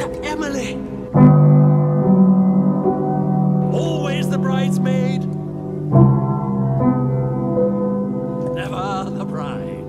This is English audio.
to Emily. Always the bridesmaid, never the bride.